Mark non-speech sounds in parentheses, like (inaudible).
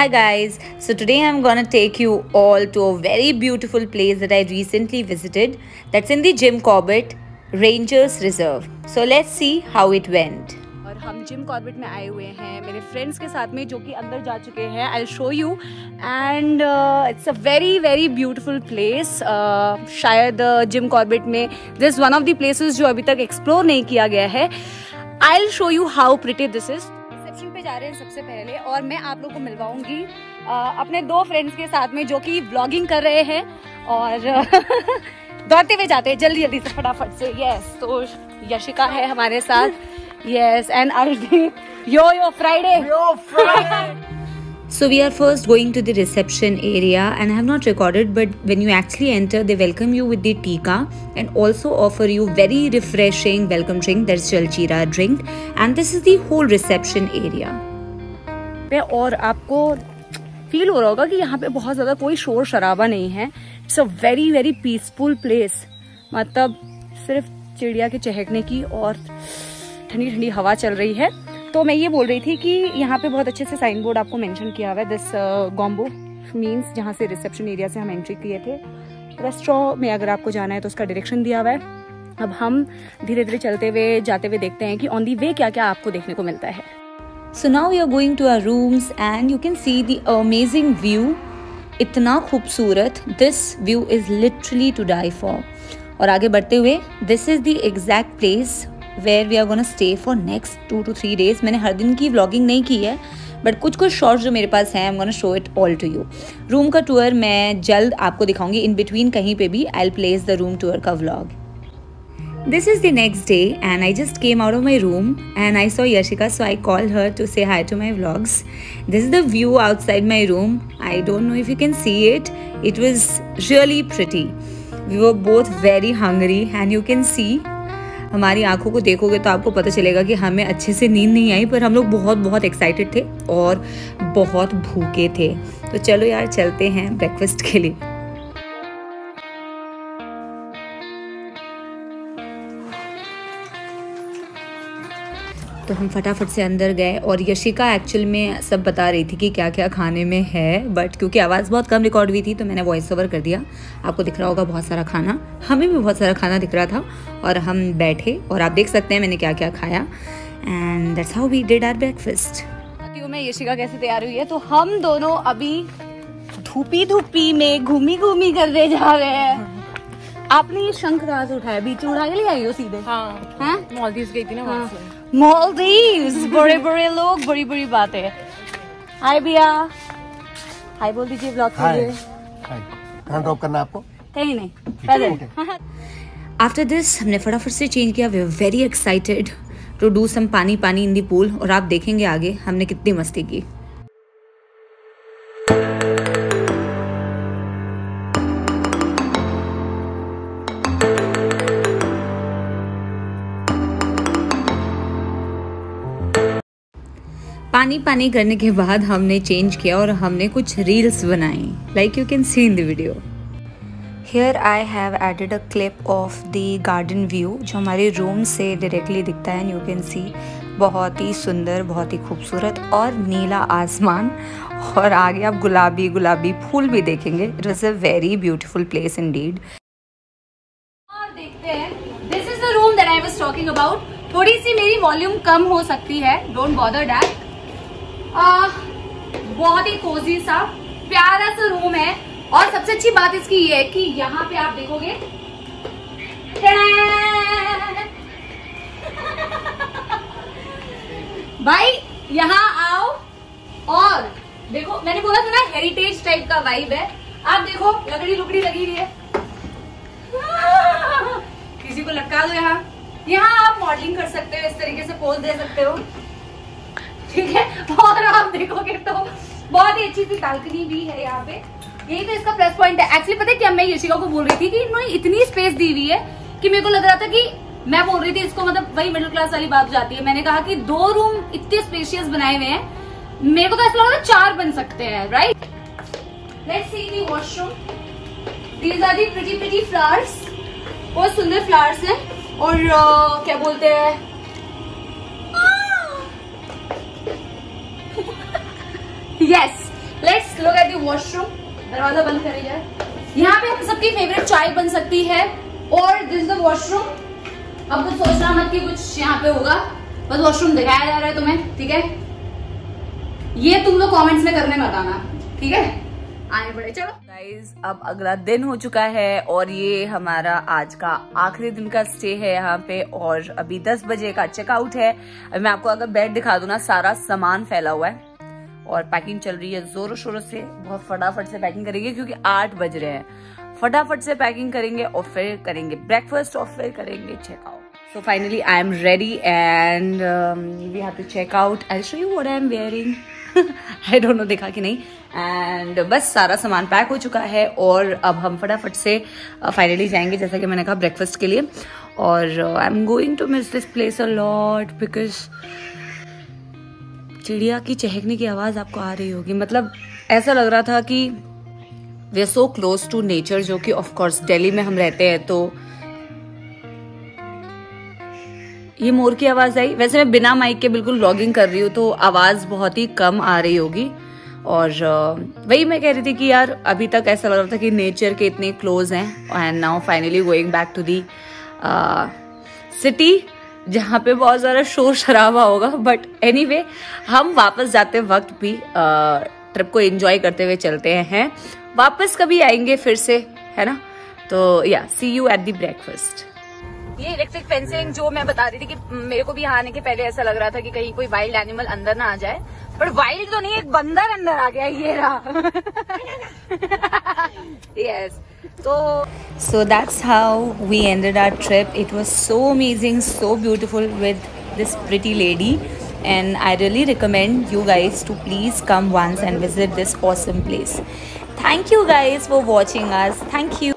Hi guys, so today I'm gonna take you all to a very beautiful place that I recently visited that's in the Jim Corbett Rangers Reserve. So let's see how it went. और हम Jim Corbett में आए हुए हैं मेरे friends के साथ में जो कि अंदर जा चुके हैं I show you and it's a very very beautiful place शायद जिम uh, कॉर्बेट में this one of the places जो अभी तक एक्सप्लोर नहीं किया गया है I show you how pretty this is पे जा रहे हैं सबसे पहले और मैं आप लोग को मिलवाऊँगी अपने दो फ्रेंड्स के साथ में जो कि ब्लॉगिंग कर रहे हैं और (laughs) दौड़ते हुए जाते हैं जल्दी जल्दी से फटाफट से। यस तो यशिका है हमारे साथ। Yes and Arshdeep yo yo Friday yo Friday So we are first going to the reception area and I have not recorded but when you actually enter they welcome you with the tika and also offer you very refreshing welcome drink that's jaljeera drink and this is the whole reception area. और आपको feel हो रहा होगा कि यहाँ पे बहुत ज़्यादा कोई शोर शराबा नहीं है it's a very very peaceful place मतलब सिर्फ़ चिड़िया के चहकने की और ठंडी ठंडी हवा चल रही है तो मैं ये बोल रही थी कि यहाँ पे बहुत अच्छे से साइन बोर्ड आपको मेंशन किया हुआ है दिस गॉम्बो मीन्स जहाँ से रिसेप्शन एरिया से हम एंट्री किए थे। रेस्टोरेंट में अगर आपको जाना है तो उसका डायरेक्शन दिया हुआ है। अब हम धीरे धीरे चलते हुए, जाते हुए देखते हैं कि ऑन दी वे क्या क्या आपको देखने को मिलता है। So now you are going to our rooms and you can see the amazing view इतना खूबसूरत this view is literally to die for और आगे बढ़ते हुए this is the exact place where we are gonna stay for next two to three days मैंने हर दिन की व्लॉगिंग नहीं की है बट कुछ कुछ शॉर्ट्स जो मेरे पास हैं gonna show it all to you room का टूर मैं जल्द आपको दिखाऊँगी. इन बिटवीन कहीं पे भी I'll place the room tour का vlog this is the next day and I just came out of my room and I saw Yashika so I call her to say hi to my vlogs this is the view outside my room I don't know if you can see it it was really pretty we were both very hungry and you can see हमारी आँखों को देखोगे तो आपको पता चलेगा कि हमें अच्छे से नींद नहीं आई, पर हम लोग बहुत बहुत एक्साइटेड थे और बहुत भूखे थे। तो चलो यार, चलते हैं ब्रेकफास्ट के लिए। तो हम फटाफट से अंदर गए और यशिका एक्चुअल में सब बता रही थी कि क्या क्या खाने में है बट क्योंकि आवाज़ बहुत कम रिकॉर्ड हुई थी तो मैंने वॉइस ओवर कर दिया। आपको दिख रहा होगा बहुत सारा खाना। हमें भी बहुत सारा खाना दिख रहा था और हम बैठे और आप देख सकते हैं मैंने क्या क्या खाया and that's how we did our breakfast में यशिका कैसे तैयार हुई है तो हम दोनों अभी धूपी धूपी में घूमी घूमी करने जा रहे हैं। आपने ये शंख कहा से उठाया बीच उड़ा के ले आई हो सीधे? हाँ। हाँ? मॉलदीव गई थी ना हाँ। मॉलदीव बड़े बड़े लोग बड़ी बड़ी बातें हाय भैया हाय बोल दीजिए ब्लॉग के लिए कहाँ ड्रॉप करना आपको कहीं नहीं आफ्टर दिस हमने फटाफट से चेंज किया we are very excited to do some pani pani in the pool और आप देखेंगे आगे हमने कितनी मस्ती की पानी पानी करने के बाद हमने चेंज किया और हमने कुछ रील्स बनाई। Like you can see in the video here I have added a clip of the garden view जो हमारे रूम से डायरेक्टली दिखता है यू कैन सी बहुत ही सुंदर बहुत ही खूबसूरत और नीला आसमान। और आगे आप गुलाबी गुलाबी फूल भी देखेंगे। It was a very beautiful place indeed देखते हैं। This is the room that I was talking about थोड़ी सी मेरी वॉल्यूम कम हो सकती है। डोंट बॉदर डैट बहुत ही कोजी सा, प्यारा सा रूम है। और सबसे अच्छी बात इसकी ये है कि यहाँ पे आप देखोगे (laughs) भाई, यहाँ आओ। और देखो, मैंने बोला था ना हेरिटेज टाइप का वाइब है। आप देखो लकड़ी लुकड़ी लगी हुई है। (laughs) किसी को लटका दो यहाँ। यहाँ आप मॉडलिंग कर सकते हो, इस तरीके से पोज दे सकते हो। ठीक है? और आप देखोगे तो बहुत ही अच्छी सी बालकनी भी है यहाँ पे। यही तो इसका प्लस पॉइंट है। एक्चुअली पता है क्या मैं यशिका को बोल रही थी कि इन्होंने इतनी स्पेस दी हुई है कि मेरे को लग रहा था कि मैं बोल रही थी इसको मतलब वही मिडिल क्लास वाली बात जाती है। मैंने कहा कि दो रूम इतने स्पेशियस बनाए हुए हैं। मेरे को तो ऐसा लग रहा था चार बन सकते हैं right let's see washroom these are the pretty pretty flowers बहुत सुंदर फ्लावर्स हैं। और uh, क्या बोलते हैं? Yes let's look at washroom दरवाज़ा बंद करी जाए। यहाँ पे हम सबकी फेवरेट चाय बन सकती है, और दिस द वॉशरूम अब कुछ सोचना मत कि कुछ यहाँ पे होगा। बस वॉशरूम दिखाया जा रहा है तुम्हें, ठीक है? ये तुम लोग कमेंट्स में करने मत आना, ठीक है? आने पड़े चलो। अब अगला दिन हो चुका है, और ये हमारा आज का आखिरी दिन का स्टे है यहाँ पे, और अभी 10 बजे का चेकआउट है। मैं आपको अगर बेड दिखा दू ना, सारा सामान फैला हुआ है। और पैकिंग चल रही है जोरों शोरों से। बहुत फटाफट से पैकिंग करेंगे क्योंकि आठ बज रहे हैं। फटाफट से पैकिंग करेंगे और फिर करेंगे ब्रेकफास्ट और फिर करेंगे checkout So finally I am ready and um, we have to check out. I'll show you what I am wearing. (laughs) I don't देखा कि नहीं? एंड बस सारा सामान पैक हो चुका है और अब हम फटाफट से फाइनली uh, जाएँगे जैसा कि मैंने कहा ब्रेकफास्ट के लिए। और I am going to miss this place a lot because चिड़िया की चहकने की आवाज़ आपको आ रही होगी। मतलब ऐसा लग रहा था कि we are so close to nature जो कि ऑफ़ कोर्स दिल्ली में हम रहते हैं तो ये मोर की आवाज़ आई। वैसे मैं बिना माइक के बिल्कुल लॉगिंग कर रही हूँ तो आवाज़ बहुत ही कम आ रही होगी। और वही मैं कह रही थी कि यार, अभी तक ऐसा लग रहा था कि नेचर के इतने क्लोज हैं and now finally going back to the city जहाँ पे बहुत ज़्यादा शोर शराबा होगा बट एनी anyway, हम वापस जाते वक्त भी ट्रिप को एंजॉय करते हुए चलते हैं। वापस कभी आएँगे फिर से है ना? तो या see you at the breakfast ये इलेक्ट्रिक फेंसिंग जो मैं बता रही थी कि मेरे को भी यहाँ आने के पहले ऐसा लग रहा था कि कहीं कोई वाइल्ड एनिमल अंदर ना आ जाए। पर वाइल्ड तो नहीं एक बंदर अंदर आ गया ये रहा। (laughs) यस तो so that's how we ended our trip it was so amazing so beautiful with this pretty lady and I really recommend you guys to please come once and visit this awesome place. Thank you guys for watching us. Thank you.